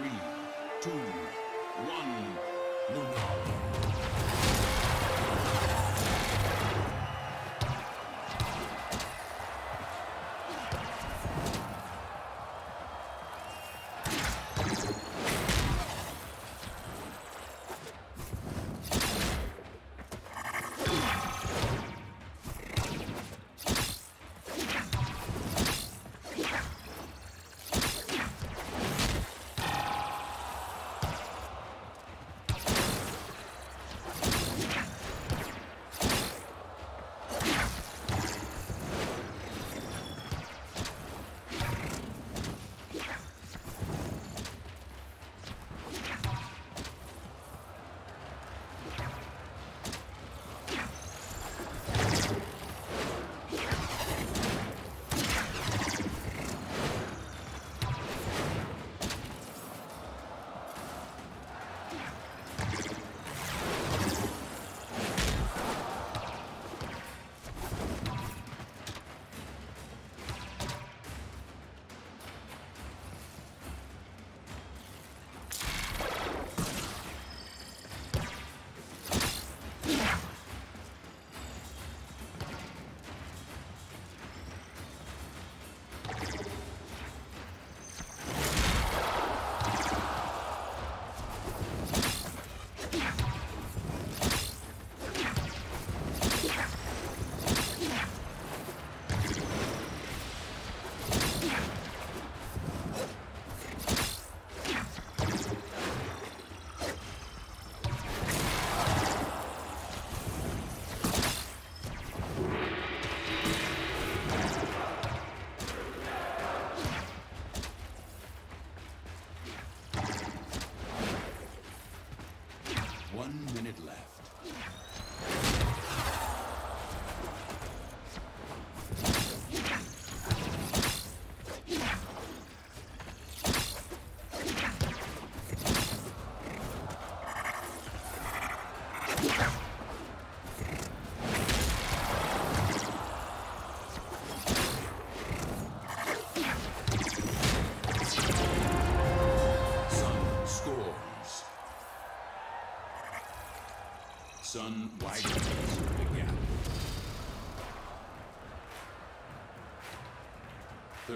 Three, two, one, Lunaro.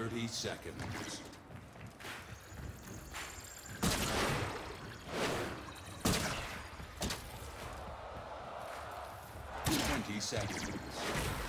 30 seconds. Twenty seconds.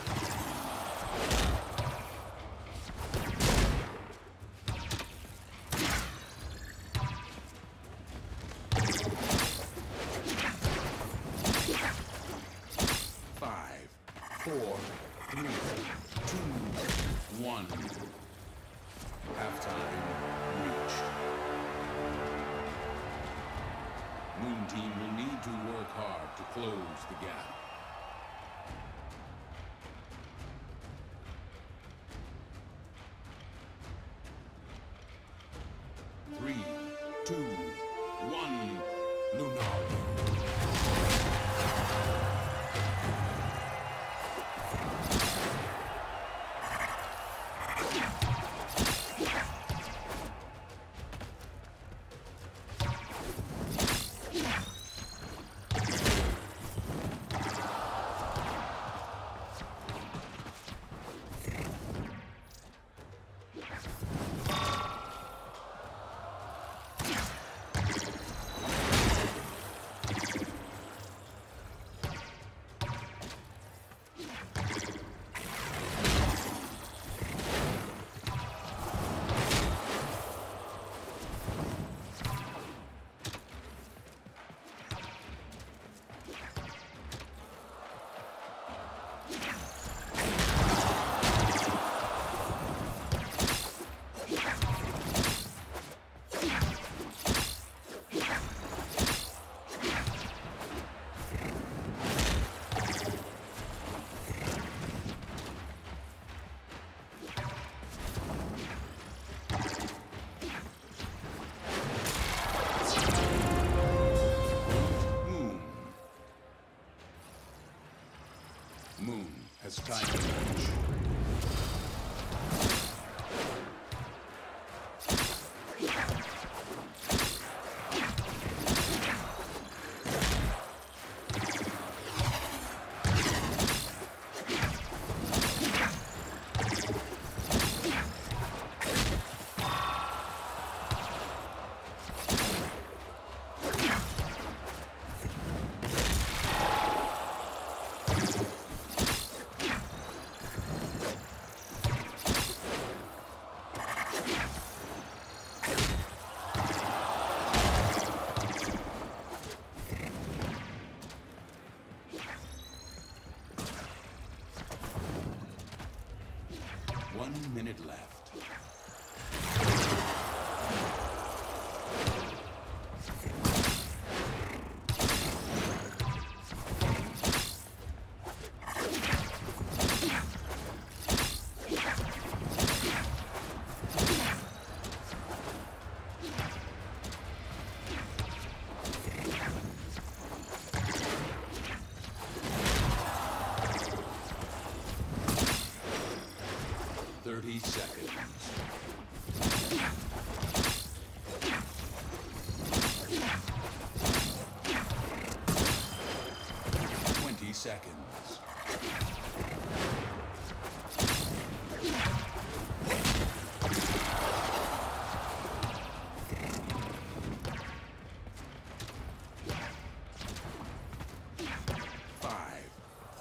left.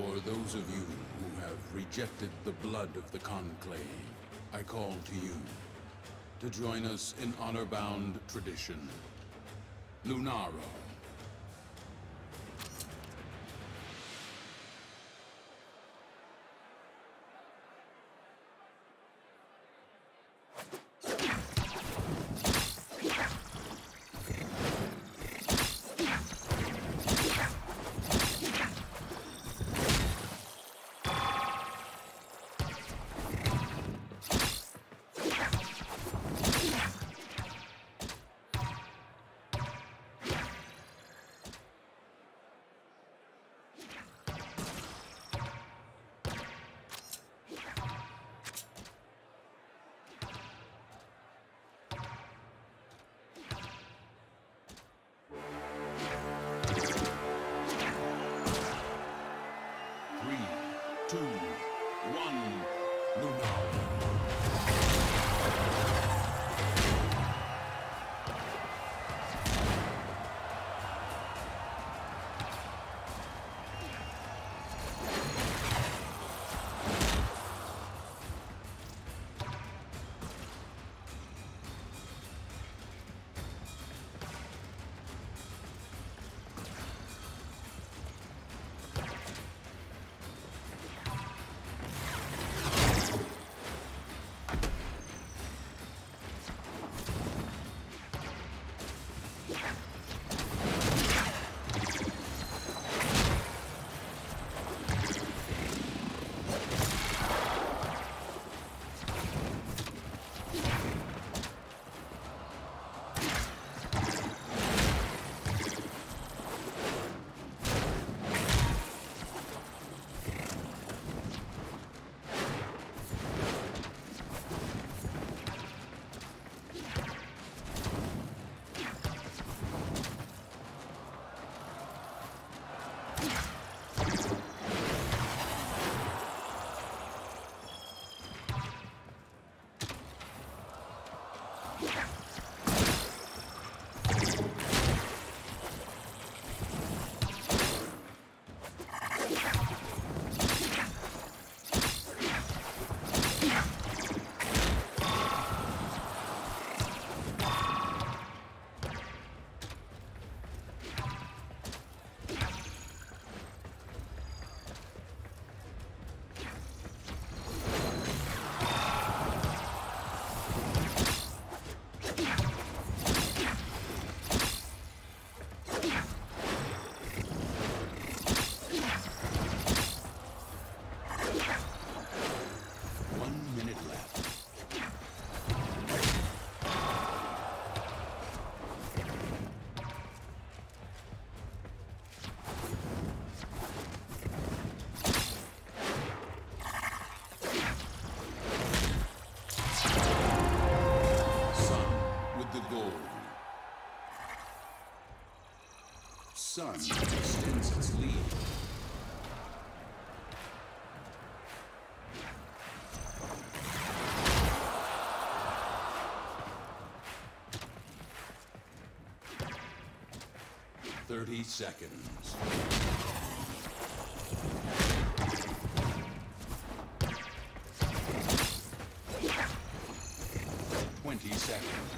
For those of you who have rejected the blood of the Conclave, I call to you to join us in honor-bound tradition. Lunaro. 30 seconds. Twenty seconds.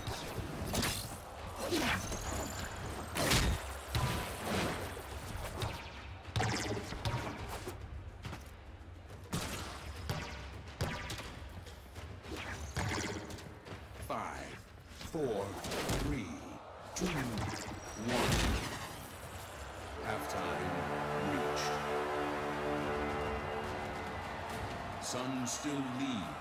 Still leads.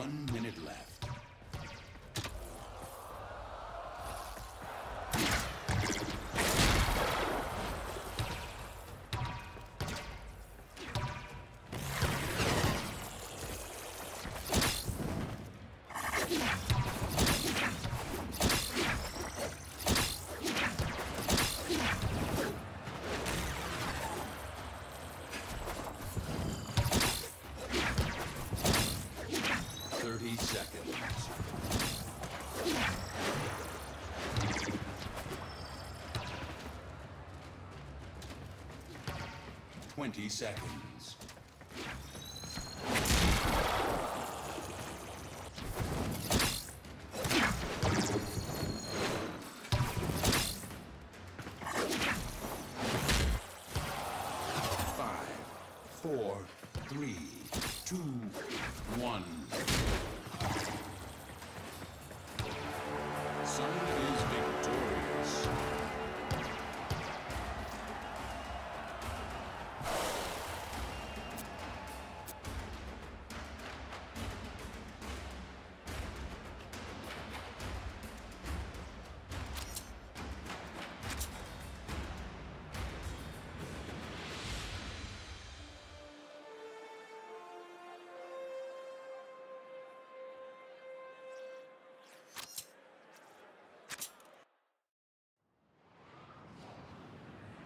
One minute left. 20 seconds.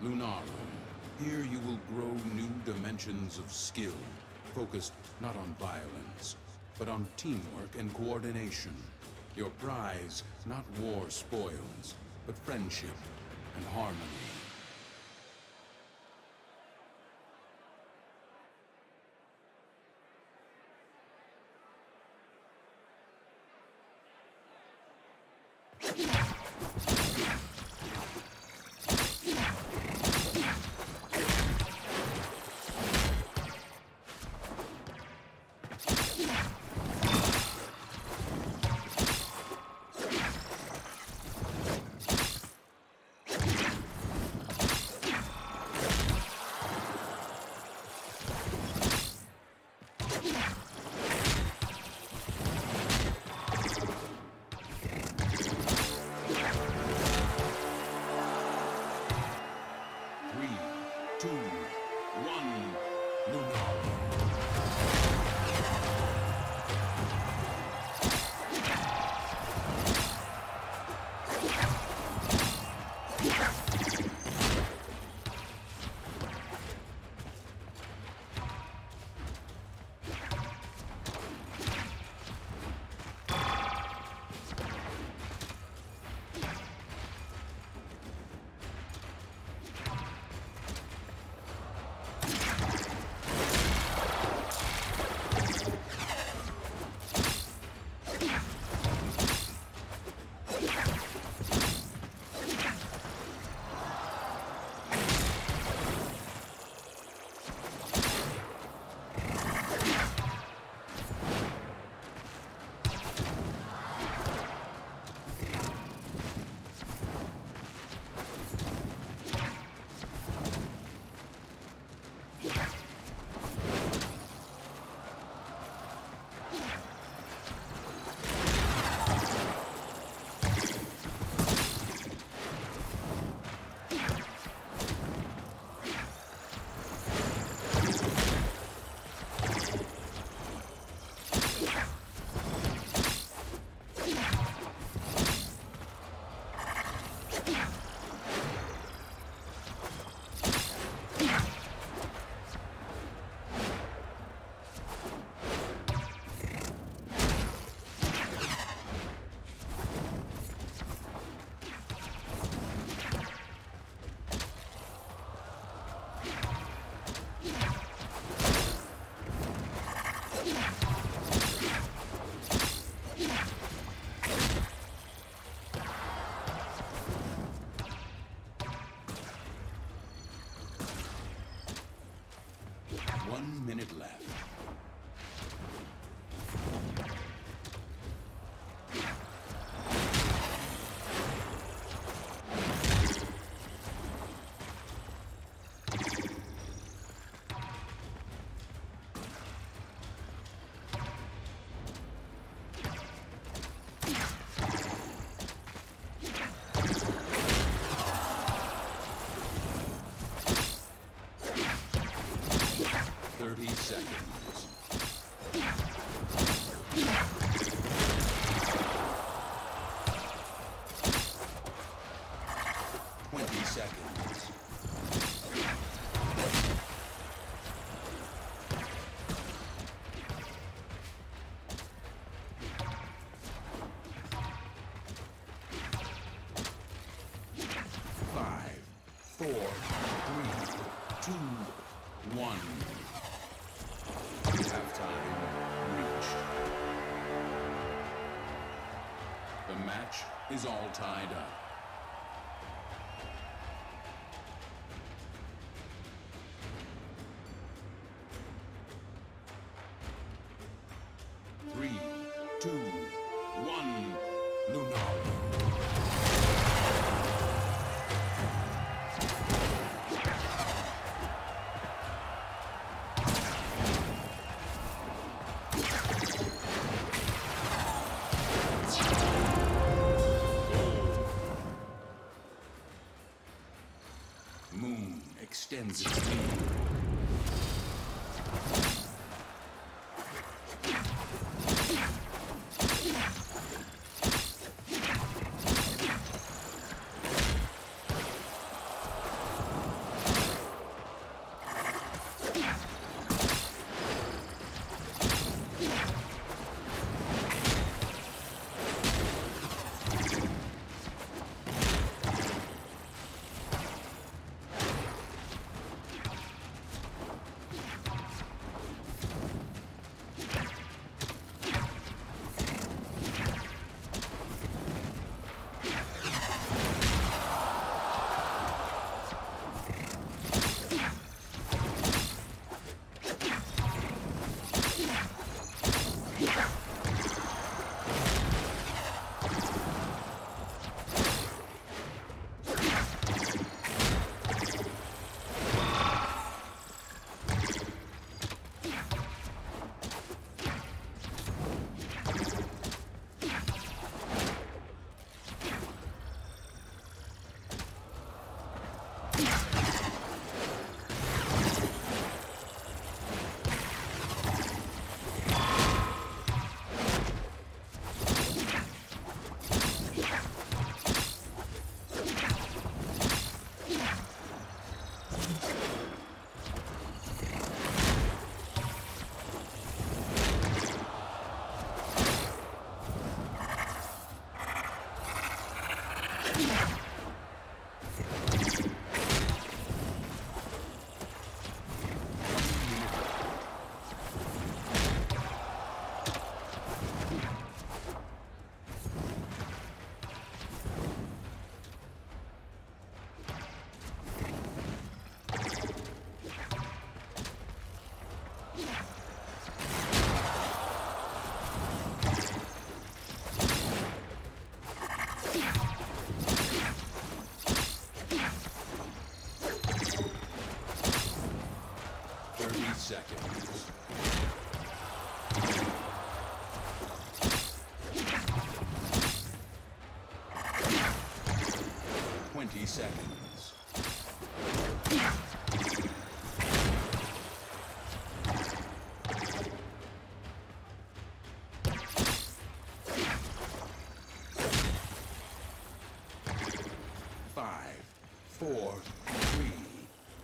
Lunaro. Here you will grow new dimensions of skill, focused not on violence, but on teamwork and coordination. Your prize, not war spoils, but friendship and harmony. The match is all tied up.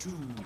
Two.